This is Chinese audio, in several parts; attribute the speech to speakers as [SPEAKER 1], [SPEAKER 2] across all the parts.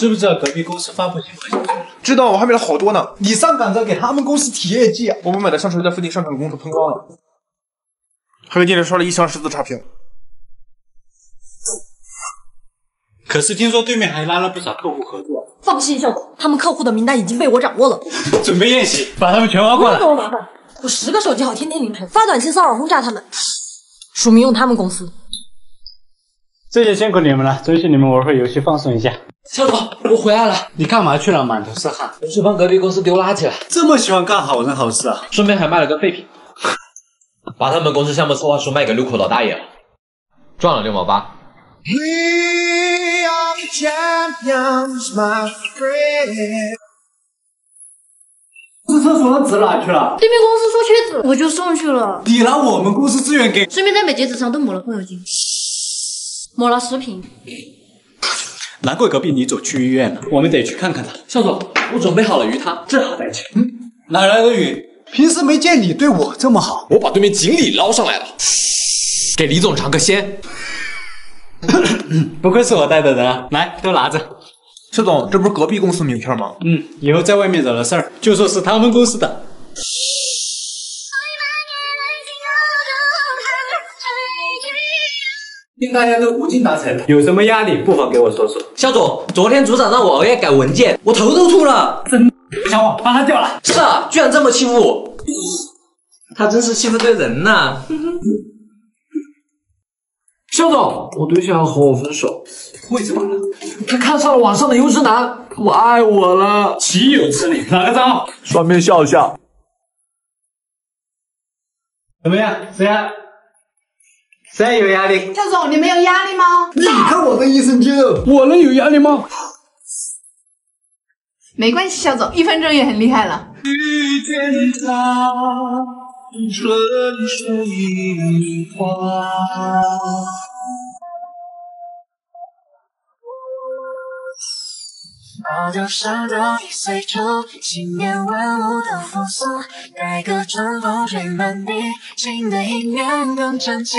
[SPEAKER 1] 知不知道隔壁公司发布新款？
[SPEAKER 2] 知道，我还买了好多呢。
[SPEAKER 1] 你上赶着给他们公司提业绩啊！
[SPEAKER 2] 我们买的香水在附近商场公司喷光了，还给店里刷了一箱十字差评。
[SPEAKER 1] 可是听说对面还拉了不少客户合作，
[SPEAKER 3] 放心，他们客户的名单已经被我掌握了。
[SPEAKER 1] 准备宴席，把他们全挖过来。
[SPEAKER 3] 不用给我麻烦，我十个手机号天天凌晨发短信骚扰轰炸他们，署名用他们公司。
[SPEAKER 1] 这就辛苦你们了，准许你们玩会游戏放松一下。
[SPEAKER 4] 校总，我回来了。
[SPEAKER 1] 你干嘛去了？满头是汗。
[SPEAKER 4] 我去帮隔壁公司丢垃圾了，
[SPEAKER 1] 这么喜欢干好人好事啊？
[SPEAKER 4] 顺便还卖了个废品，把他们公司项目策划书卖给路口老大爷了，赚了六毛八。
[SPEAKER 1] 这厕所的纸哪去了？
[SPEAKER 5] 对面公司说缺纸，我就送去了，
[SPEAKER 1] 你拿我们公司资源给……
[SPEAKER 5] 顺便在每节纸上都抹了风油精，抹了十瓶。
[SPEAKER 1] 难怪隔壁李总去医院了，我们得去看看他。
[SPEAKER 4] 校总，我准备好了鱼汤，
[SPEAKER 1] 正好带劲。哪来的鱼？平时没见你对我这么好。
[SPEAKER 4] 我把对面锦鲤捞上来了，给李总尝个鲜。
[SPEAKER 1] 不愧是我带的人啊！来，都拿着。
[SPEAKER 2] 肖总，这不是隔壁公司名片吗？
[SPEAKER 1] 嗯，以后在外面惹了事儿，就说是他们公司的。听大家都无精打采的，有什么压力不妨给我说说。
[SPEAKER 4] 校总，昨天组长让我熬夜改文件，我头都秃了。
[SPEAKER 1] 真不像话，把他掉了。
[SPEAKER 4] 是啊，居然这么欺负我，他真是欺负对人呐。校总，我对象要和我分手，
[SPEAKER 1] 为什么呢？
[SPEAKER 4] 他看上了网上的优质男，不爱我了。
[SPEAKER 1] 岂有此理！哪个账号？
[SPEAKER 2] 双面笑笑。
[SPEAKER 1] 怎么样？谁还谁有压力？
[SPEAKER 6] 肖总，你们有压力吗？
[SPEAKER 1] 你看我的益生菌，我能有压力吗？
[SPEAKER 6] 没关系，肖总，一分钟也很厉害了。
[SPEAKER 1] 遇见他，春水花。
[SPEAKER 7] 我就想着一岁除，新年万物都复苏，改革春风吹满地，新的一年更争气。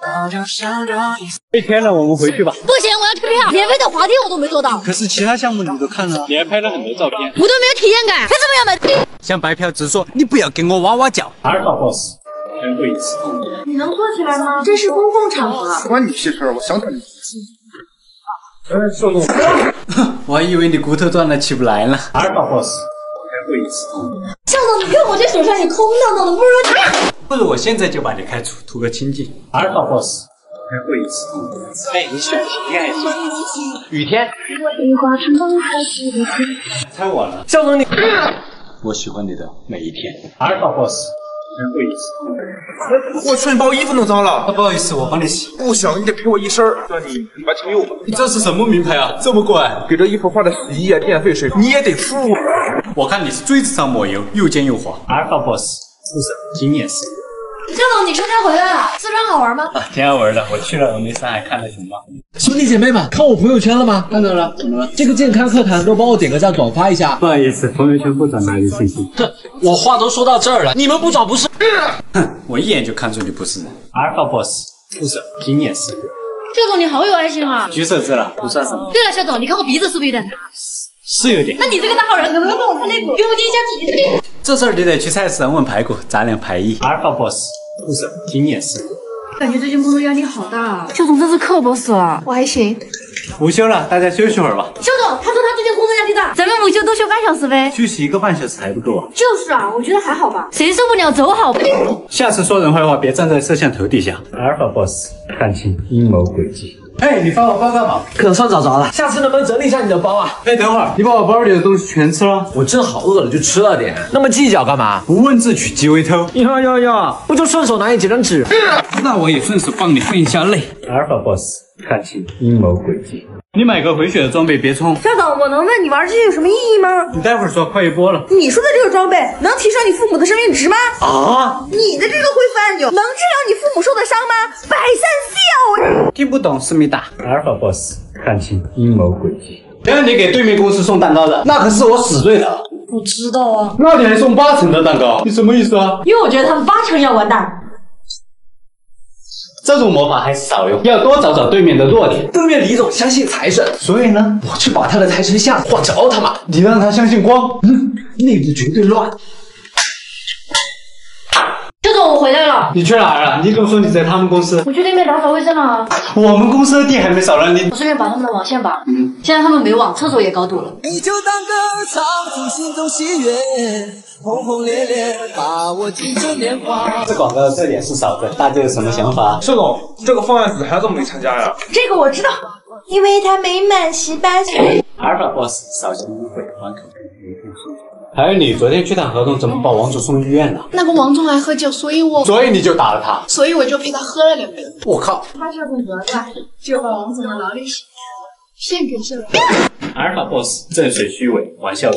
[SPEAKER 7] 我就想着一岁。
[SPEAKER 1] 一天了，我们回去吧。
[SPEAKER 5] 不行，我要退票，免费的滑梯我都没做到，
[SPEAKER 1] 可是其他项目你都看了，你还拍了很多照片。
[SPEAKER 5] 我都没有体验感，凭什么要买？
[SPEAKER 1] 想白嫖直说，你不要给我挖挖脚。阿尔法 boss，全部一次。
[SPEAKER 5] 你能坐起来吗？这是公共场合。
[SPEAKER 2] 关你屁事儿！我想想你。
[SPEAKER 1] 哎，邵总，我还以为你骨头断了起不来呢。阿尔法 boss，全部一次。
[SPEAKER 5] 校总，你看我这手上也空荡荡的，不如你。
[SPEAKER 1] 不如我现在就把你开除，图个清净。阿尔法 boss，全部一次。哎，你选你爱谁？雨天。猜我了。
[SPEAKER 4] 校总你，
[SPEAKER 1] 我喜欢你的每一天。阿尔法 boss，全部一次。
[SPEAKER 2] 我去，你把我衣服弄脏了。
[SPEAKER 1] 不好意思，我帮你洗。
[SPEAKER 2] 不行，你得赔我一身儿。哥，你你把钱给我吧。
[SPEAKER 1] 这是什么名牌啊？这么贵？
[SPEAKER 2] 给这衣服花的洗衣液、电费、水，你也得付啊。
[SPEAKER 1] 我看你是锥子上抹油，又尖又滑。阿尔法 boss，是不是经验是。
[SPEAKER 5] 校总，你出差回来了，四川好玩吗？
[SPEAKER 1] 啊，挺好玩的。我去了峨眉山，还看了熊猫。
[SPEAKER 4] 兄弟姐妹们，看我朋友圈了吗？
[SPEAKER 1] 看到了，怎么了？
[SPEAKER 4] 这个健康课堂都帮我点个赞，转发一下。
[SPEAKER 1] 不好意思，朋友圈不转达你信息。
[SPEAKER 4] 哼，我话都说到这儿了，你们不转不是？
[SPEAKER 1] 哼，我一眼就看出你不是人。阿尔法 boss，出手经验是。
[SPEAKER 5] 校总，你好有爱心啊！
[SPEAKER 1] 举手之劳，不算什么。
[SPEAKER 5] 对了，肖总，你看我鼻子是不是有点大？
[SPEAKER 1] 是有点。
[SPEAKER 5] 那你这个大好人，能不能帮我看肋骨？给我垫一下体重。
[SPEAKER 1] 这事儿你得去菜市场问排骨，咱俩排一。阿尔法 boss，出手经验是。
[SPEAKER 5] 感觉最近工作压力好大啊！肖总真是刻薄死了。
[SPEAKER 6] 我还行。
[SPEAKER 1] 午休了，大家休息会儿吧。
[SPEAKER 5] 肖总，他说他最近工作压力大，咱们午休多休半小时呗。
[SPEAKER 1] 休息一个半小时还不够啊？
[SPEAKER 5] 就是啊，我觉得还好吧。谁受不了走好吧？
[SPEAKER 1] 下次说人坏话别站在摄像头底下。阿尔法 boss，看清阴谋诡计。哎，你翻我包干嘛？
[SPEAKER 4] 可算找着了，下次能不能整理一下你的包啊？
[SPEAKER 1] 哎，等会儿，你把我包里的东西全吃了？
[SPEAKER 4] 我正好饿了，就吃了点。那么计较干嘛？
[SPEAKER 1] 不问自取即为偷。
[SPEAKER 4] 呀呀呀！不就顺手拿你几张纸？
[SPEAKER 1] 那我也顺手帮你分一下类。阿尔法 boss，看清阴谋诡计。你买个回血的装备，别冲。
[SPEAKER 3] 校总，我能问你玩这些有什么意义吗？
[SPEAKER 1] 你待会儿说快一波了。
[SPEAKER 3] 你说的这个装备能提升你父母的生命值吗？
[SPEAKER 1] 啊！
[SPEAKER 3] 你的这个恢复按钮能治疗你父母受的伤吗？百善孝。
[SPEAKER 1] 听不懂，思密达。阿尔法 boss，看清阴谋诡计。谁让你给对面公司送蛋糕的？那可是我死罪的。
[SPEAKER 3] 我知道啊。
[SPEAKER 1] 那你还送八成的蛋糕？你什么意思啊？
[SPEAKER 3] 因为我觉得他们八成要完蛋。
[SPEAKER 1] 这种魔法还是少用，要多找找对面的弱点。
[SPEAKER 4] 对面李总相信财神，
[SPEAKER 1] 所以呢，
[SPEAKER 4] 我去把他的财神像换成奥特曼。
[SPEAKER 1] 你让他相信光，内部绝对乱。
[SPEAKER 3] 我回来了，
[SPEAKER 1] 你去哪儿了？你跟我说你在他们公司？
[SPEAKER 3] 我去对面打扫卫生了。
[SPEAKER 1] 我们公司的地还没扫呢，你
[SPEAKER 3] 我顺便把他们的网线拔了。嗯，现在他们没网，厕所也高度了。
[SPEAKER 8] 你就当歌唱出心中喜悦，轰轰烈烈把握青春年华。
[SPEAKER 1] 这广告这点是少的，大家有什么想法？
[SPEAKER 2] 社总，这个方案子还怎么没参加呀？
[SPEAKER 6] 这个我知道，因为他没满十八岁。
[SPEAKER 1] 阿尔法 boss 扫兴误会，还有你昨天去谈合同，怎么把王总送医院了？
[SPEAKER 6] 那个王总爱喝酒，所以我
[SPEAKER 1] 所以你就打了他？
[SPEAKER 6] 所以我就陪他喝了两杯。
[SPEAKER 1] 我靠！
[SPEAKER 6] 他是很合的，就把王总的劳力士献给这了。
[SPEAKER 1] 阿尔法 boss 正水虚伪，玩笑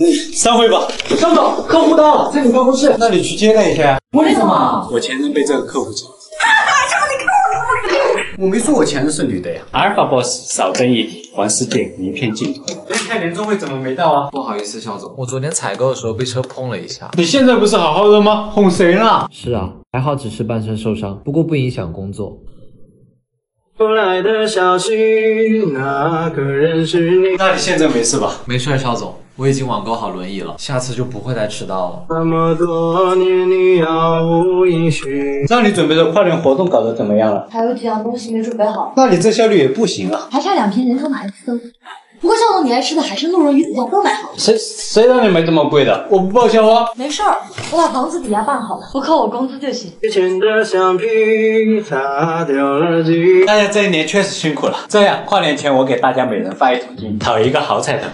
[SPEAKER 1] 语散会吧。
[SPEAKER 4] 张总，客户到了，在你办公室。
[SPEAKER 1] 那你去接待一下。
[SPEAKER 4] 为什么？
[SPEAKER 1] 我前任被这个客户抢。我没说我前任是女的呀。阿尔法 boss 少争议题，还世界一片净土。那开年终会怎么没到啊？
[SPEAKER 4] 不好意思，肖总，我昨天采购的时候被车碰了一下。
[SPEAKER 1] 你现在不是好好的吗？哄谁呢？
[SPEAKER 9] 是啊，还好只是半身受伤，不过不影响工作。
[SPEAKER 8] 后来的消息，那个人是你。
[SPEAKER 1] 那你现在没事吧？
[SPEAKER 4] 没事，肖总，我已经网购好轮椅了，下次就不会再迟到了。
[SPEAKER 8] 那么多年，你杳无音讯。
[SPEAKER 1] 让你准备的跨年活动搞得怎么样了？
[SPEAKER 3] 还有几样东西没准备好，
[SPEAKER 1] 那你这效率也不行啊！
[SPEAKER 3] 还差两瓶人参海参。不过肖总，你爱吃的海参、鹿茸、鱼子酱都买好了。
[SPEAKER 1] 谁谁让你买这么贵的？我不报销啊！
[SPEAKER 3] 没事儿，我把房子抵押办好了，不扣我工资就行。
[SPEAKER 8] 以前的橡皮擦掉了记忆。
[SPEAKER 1] 大家这一年确实辛苦了。这样，跨年前我给大家每人发一桶金，讨一个好彩头。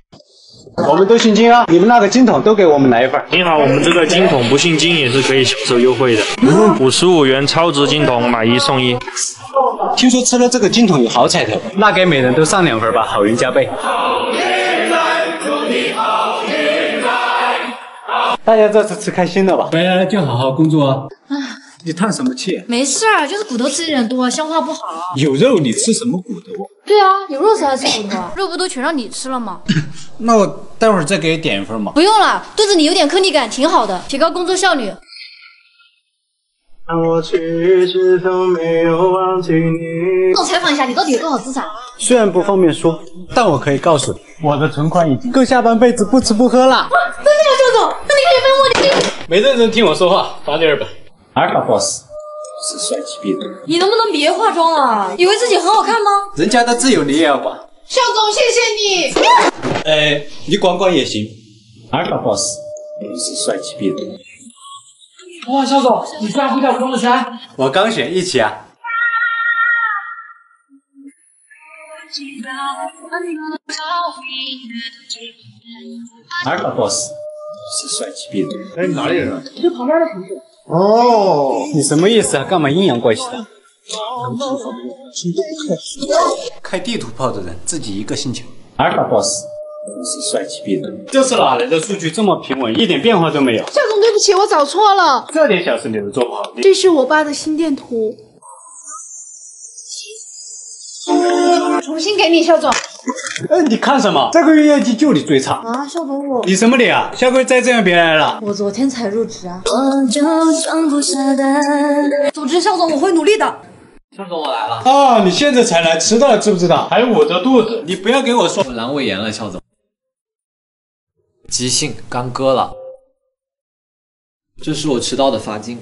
[SPEAKER 1] 我们都姓金啊！你们那个金桶都给我们来一份。
[SPEAKER 10] 您好，我们这个金桶不姓金也是可以享受优惠的，五十五元超值金桶买一送一。
[SPEAKER 1] 听说吃了这个金桶有好彩头，那给每人都上两份吧，好运加倍。大家这次吃开心了吧？回来就好好工作啊！你叹什么气？
[SPEAKER 3] 没事儿，就是骨头吃的有点多，消化不好。
[SPEAKER 1] 有肉你吃什么骨头？
[SPEAKER 3] 对啊，有肉才吃骨头啊，肉不都全让你吃了吗？
[SPEAKER 1] 那我待会儿再给你点一份嘛。
[SPEAKER 3] 不用了，肚子里有点颗粒感挺好的，提高工作效率。
[SPEAKER 8] 让我去，是否没有忘记你？
[SPEAKER 3] 我采访一下，你到底有多少资产？
[SPEAKER 1] 虽然不方便说，但我可以告诉你，我的存款已经够下半辈子不吃不喝了。
[SPEAKER 3] 真的吗，肖总？那你可以分我点。
[SPEAKER 1] 没认真听我说话，罚第二本。阿尔法 boss 是帅气逼人，
[SPEAKER 3] 你能不能别化妆了？以为自己很好看吗？
[SPEAKER 1] 人家的自由你也要管。
[SPEAKER 6] 肖总，谢谢你。
[SPEAKER 1] 哎，你管管也行。阿尔法 boss 是帅气逼人。
[SPEAKER 4] 哇，肖总，你居然会跳中的山！
[SPEAKER 1] 我刚选一起啊。阿尔法 boss 是帅气逼人。
[SPEAKER 2] 哎，你哪里人啊？
[SPEAKER 3] 就旁边的城市。
[SPEAKER 1] 哦，你什么意思啊？干嘛阴阳怪气的？开地图炮的人自己一个星球。阿尔法 boss 是帅气逼人。这是哪来的数据这么平稳，一点变化都没有？
[SPEAKER 6] 肖总，对不起，我找错了。
[SPEAKER 1] 这点小事你都做不好，
[SPEAKER 6] 这是我爸的心电图。重新给你，肖总。
[SPEAKER 1] 哎，你看什么？这个月业绩就你最差。
[SPEAKER 3] 啊，肖总我
[SPEAKER 1] 你什么脸啊？下个月再这样别来了。
[SPEAKER 3] 我昨天才入职啊。我就装不下的。总之，肖总我会努力的。
[SPEAKER 4] 肖总，我来了。
[SPEAKER 1] 啊，你现在才来，迟到了知不知道？还捂着肚子，你不要给我说
[SPEAKER 4] 阑尾炎了，肖总。急性干割了，这是我迟到的罚金。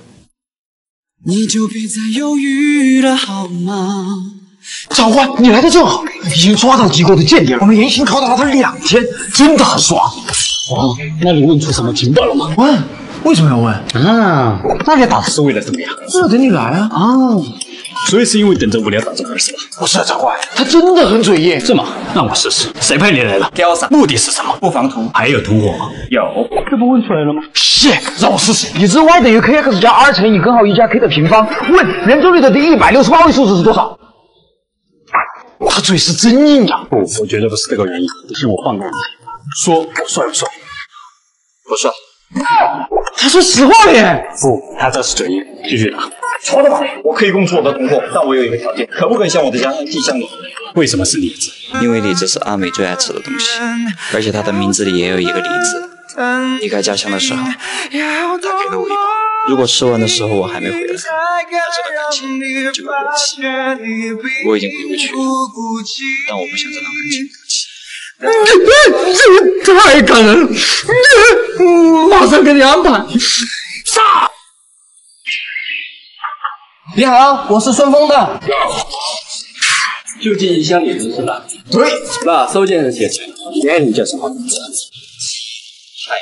[SPEAKER 8] 你就别再犹豫了好吗？
[SPEAKER 11] 长官，你来的正好，已经抓到机构的间谍了，我们严刑拷打了他两天，真的很爽。
[SPEAKER 1] 哦，那你问出什么情报了吗？
[SPEAKER 11] 问？为什么要问？
[SPEAKER 1] 啊，那你打的是为了怎么样？
[SPEAKER 11] 这等你来啊！
[SPEAKER 1] 啊，所以是因为等着无聊打这儿是吧？
[SPEAKER 11] 不是啊，长官，他真的很嘴硬。
[SPEAKER 1] 是吗？让我试试。谁派你来的？
[SPEAKER 4] 刁三。
[SPEAKER 1] 目的是什么？
[SPEAKER 11] 不防图。
[SPEAKER 1] 还有同伙吗？有。
[SPEAKER 11] 这不问出来了吗？是，让我试试。已知 y 等于 kx 加 r 乘以根号一加 k 的平方。问圆周率的第一百六十八位数字是多少？他嘴是真硬呀！
[SPEAKER 1] 不，我觉得不是这个原因。是我放过你，说我帅不帅？
[SPEAKER 4] 不帅。
[SPEAKER 11] 他说实话了耶！
[SPEAKER 1] 不，他这是嘴硬。继续打。
[SPEAKER 11] 错了吧？我可以供出我的同伙，但我有一个条件，可不可以向我的家人寄箱礼？
[SPEAKER 1] 为什么是李子？
[SPEAKER 12] 因为李子是阿美最爱吃的东西，而且她的名字里也有一个李字。离开家乡的时候，她给了我一包如果吃完的时候我还没回来，那这段感情就会过期。我已经回不去了，但我不想这段感情过期。
[SPEAKER 4] 这太感人了，马上给你安排。杀！
[SPEAKER 13] 你好，我是顺丰的。
[SPEAKER 14] 就近一箱礼物是吧？
[SPEAKER 4] 对。
[SPEAKER 14] 那收件人写谁？年龄叫什么名字？
[SPEAKER 4] 哎。